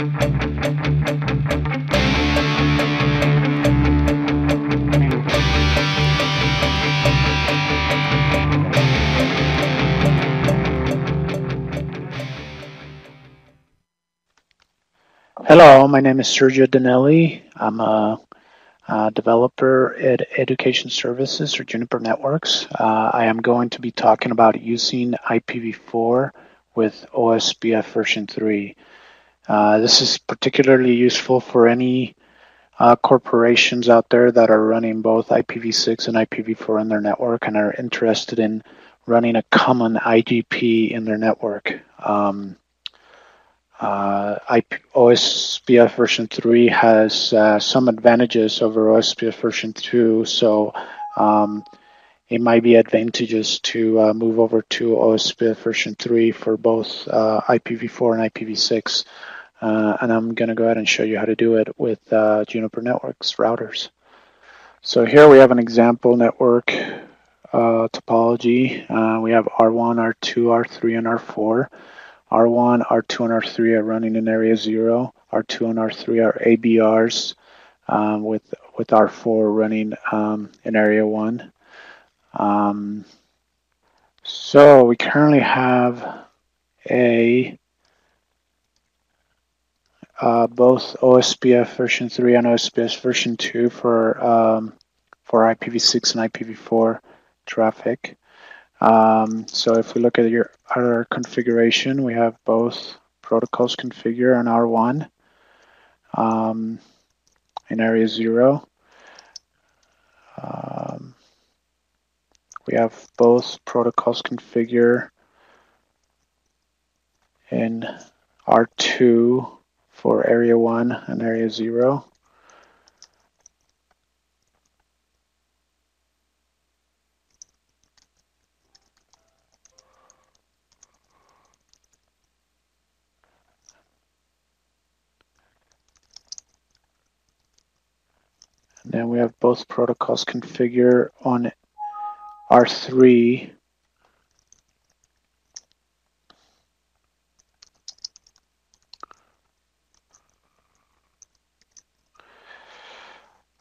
Hello, my name is Sergio Danelli. I'm a, a developer at Education Services or Juniper Networks. Uh, I am going to be talking about using IPv4 with OSPF version 3. Uh, this is particularly useful for any uh, corporations out there that are running both IPv6 and IPv4 in their network and are interested in running a common IGP in their network. Um, uh, IP, OSPF version 3 has uh, some advantages over OSPF version 2, so um, it might be advantageous to uh, move over to OSPF version 3 for both uh, IPv4 and IPv6. Uh, and I'm going to go ahead and show you how to do it with uh, Juniper Networks routers. So here we have an example network topology. we have R1, R2, R3, and R4. R1, R2, and R3 are running in area 0. R2 and R3 are ABRs um, with, with R4 running um, in area 1. Um, so we currently have a uh, both OSPF version 3 and OSPF version 2 for um, for IPv6 and IPv4 traffic. Um, so if we look at your our configuration, we have both protocols configure on R1 um, in area 0. Um, we have both protocols configure in R2 for area 1 and area 0. And then we have both protocols configure on R3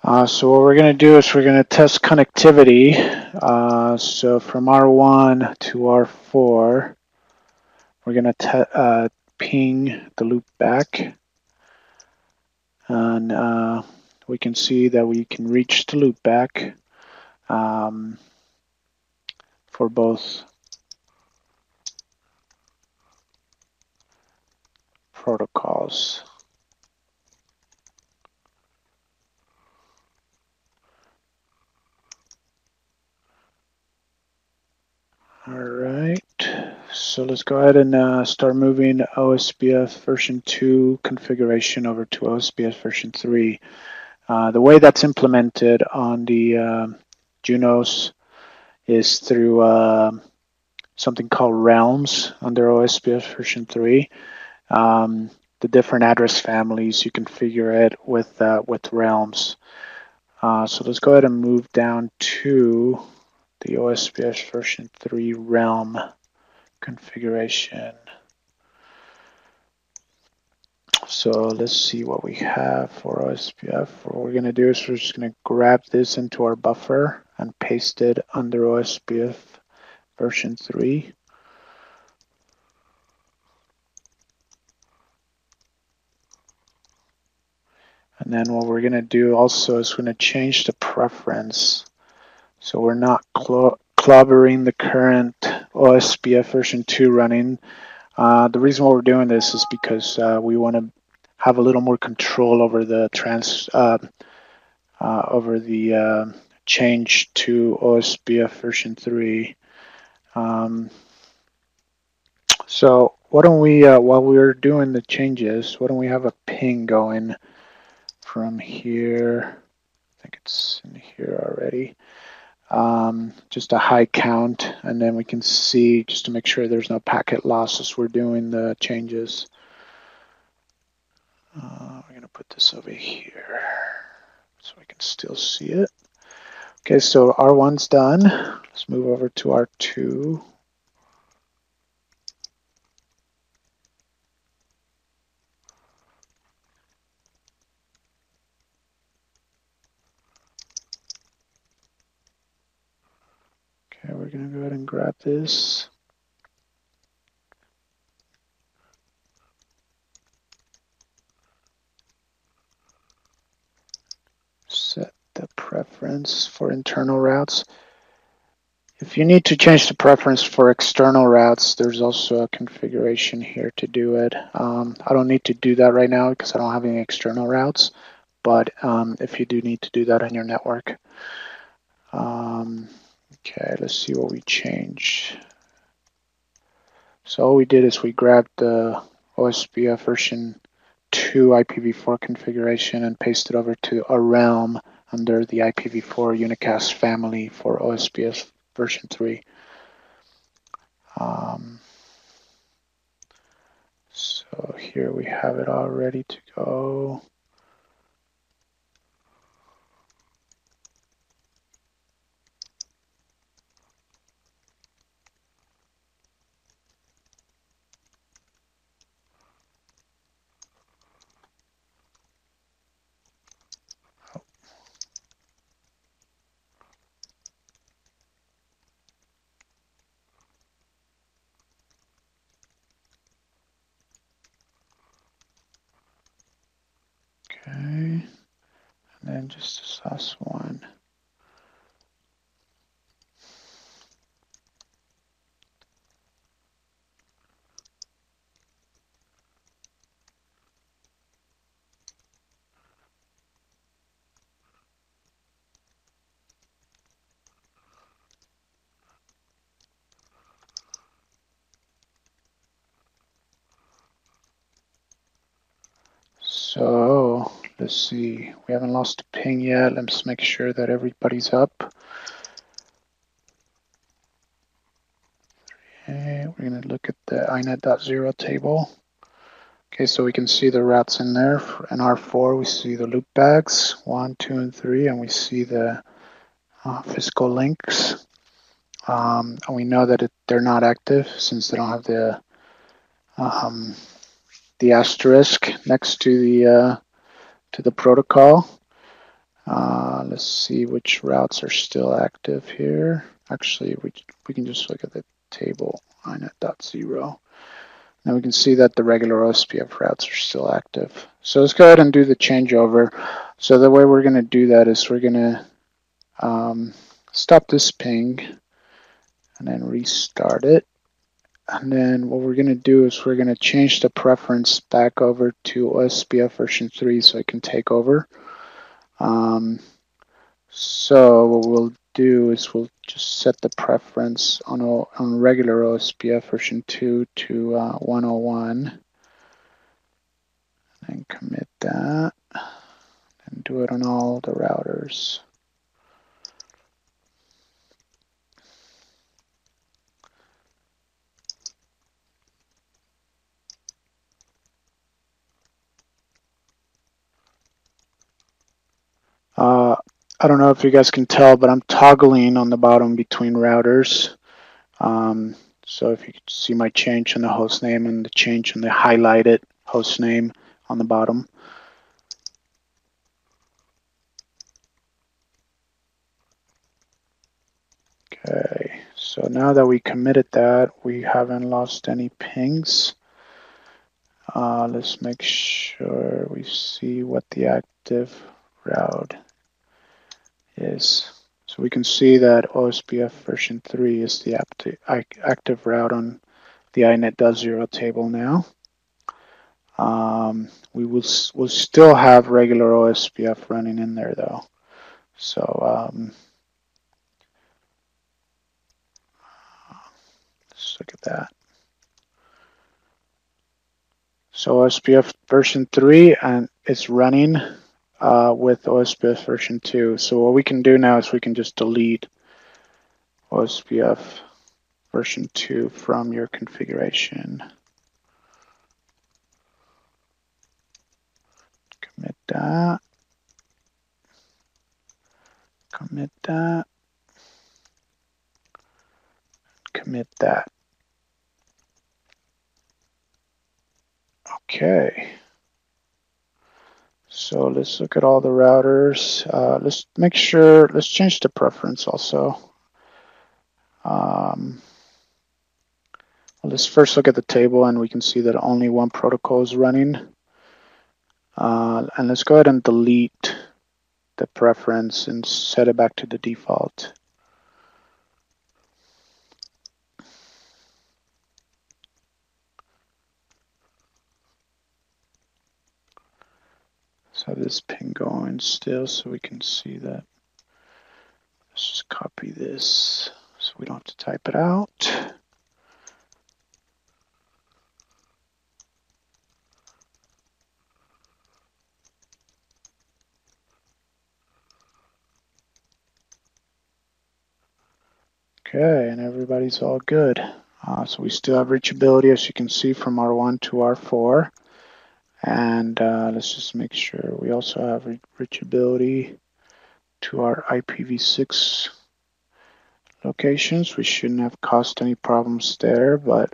Uh, so what we're going to do is we're going to test connectivity. Uh, so from R1 to R4, we're going to uh, ping the loop back. And uh, we can see that we can reach the loop back um, for both protocols. All right, so let's go ahead and uh, start moving OSPF version 2 configuration over to OSPF version 3. Uh, the way that's implemented on the uh, Junos is through uh, something called realms under OSPF version 3. Um, the different address families, you configure it with, uh, with realms. Uh, so let's go ahead and move down to the OSPF version 3 realm configuration. So let's see what we have for OSPF. What we're going to do is we're just going to grab this into our buffer and paste it under OSPF version 3. And then what we're going to do also is we're going to change the preference. So we're not clobbering the current OSPF version 2 running. Uh, the reason why we're doing this is because uh, we want to have a little more control over the trans uh, uh, over the uh, change to OSPF version 3. Um, so why don't we, while we're doing the changes, why don't we have a ping going from here? I think it's in here already. Um, just a high count, and then we can see just to make sure there's no packet losses. We're doing the changes. Uh, we're going to put this over here so we can still see it. Okay, so R1's done. Let's move over to R2. Gonna go ahead and grab this. Set the preference for internal routes. If you need to change the preference for external routes, there's also a configuration here to do it. Um, I don't need to do that right now because I don't have any external routes, but um, if you do need to do that on your network. Um, okay, let's see what we change. So all we did is we grabbed the OSPF version 2 IPv4 configuration and pasted over to a realm under the IPv4 unicast family for OSPF version 3. Um, so here we have it all ready to go. Just a last one. So let's see, we haven't lost a ping yet. Let's make sure that everybody's up. Okay, we're going to look at the inet.0 table. Okay, so we can see the routes in there. In R4, we see the loop backs, one, two, and three, and we see the uh, physical links. Um, and we know that it, they're not active since they don't have the um, the asterisk next to the uh, to the protocol. Uh, let's see which routes are still active here. Actually, we, we can just look at the table inet.0. Now we can see that the regular OSPF routes are still active. So let's go ahead and do the changeover. So the way we're going to do that is we're going to um, stop this ping and then restart it. And then what we're going to do is we're going to change the preference back over to OSPF version 3 so it can take over. Um, so what we'll do is we'll just set the preference on, on regular OSPF version 2 to uh, 101 and commit that and do it on all the routers. I don't know if you guys can tell, but I'm toggling on the bottom between routers. Um, so if you see my change in the host name and the change in the highlighted host name on the bottom. Okay, so now that we committed that, we haven't lost any pings. Uh, let's make sure we see what the active route is. So we can see that OSPF version 3 is the active route on the inet.0 table now. Um, we will we'll still have regular OSPF running in there though. So um, let's look at that. So OSPF version 3 and it's running uh, with OSPF version 2. So what we can do now is we can just delete OSPF version 2 from your configuration. Commit that. Commit that. Commit that. Okay. So let's look at all the routers. Uh, let's make sure, let's change the preference also. Um, let's first look at the table and we can see that only one protocol is running. Uh, and let's go ahead and delete the preference and set it back to the default. Have this ping going still so we can see that. Let's just copy this so we don't have to type it out. Okay, and everybody's all good. Uh, so we still have reachability, as you can see, from R1 to R4. And uh, let's just make sure we also have re reachability to our IPv6 locations. We shouldn't have caused any problems there, but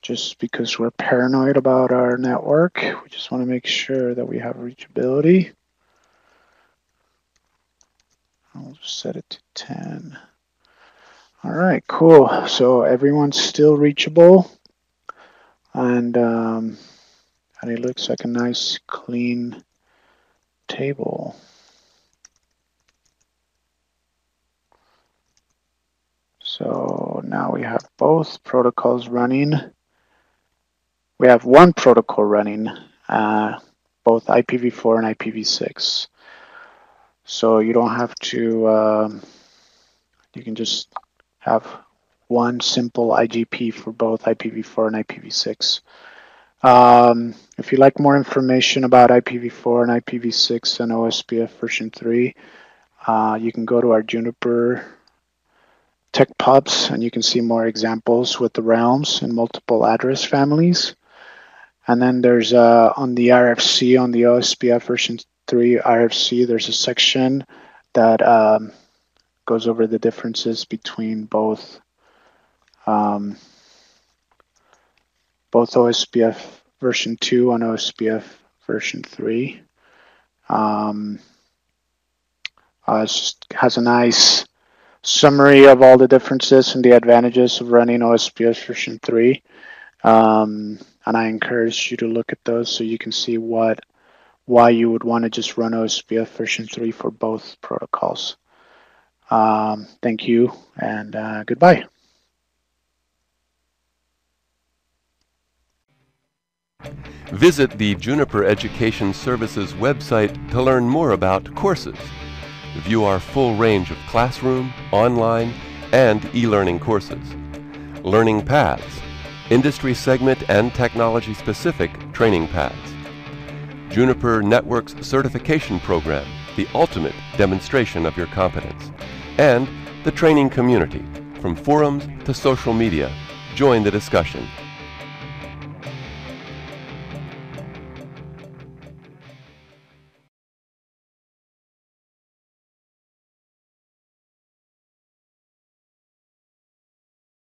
just because we're paranoid about our network, we just want to make sure that we have reachability. I'll just set it to 10. All right, cool. So everyone's still reachable. And, um, and it looks like a nice clean table. So now we have both protocols running. We have one protocol running, uh, both IPv4 and IPv6. So you don't have to, um, you can just have one simple IGP for both IPv4 and IPv6. Um, if you'd like more information about IPv4 and IPv6 and OSPF version 3, uh, you can go to our Juniper tech pubs and you can see more examples with the realms and multiple address families. And then there's uh, on the RFC, on the OSPF version 3 RFC, there's a section that um, goes over the differences between both um, both OSPF version 2 and OSPF version 3. Um, uh, has a nice summary of all the differences and the advantages of running OSPF version 3. Um, and I encourage you to look at those so you can see what why you would want to just run OSPF version 3 for both protocols. Um, thank you and uh, goodbye. Visit the Juniper Education Services website to learn more about courses. View our full range of classroom, online, and e-learning courses. Learning paths, industry segment and technology specific training paths. Juniper Networks Certification Program, the ultimate demonstration of your competence and the training community. From forums to social media, join the discussion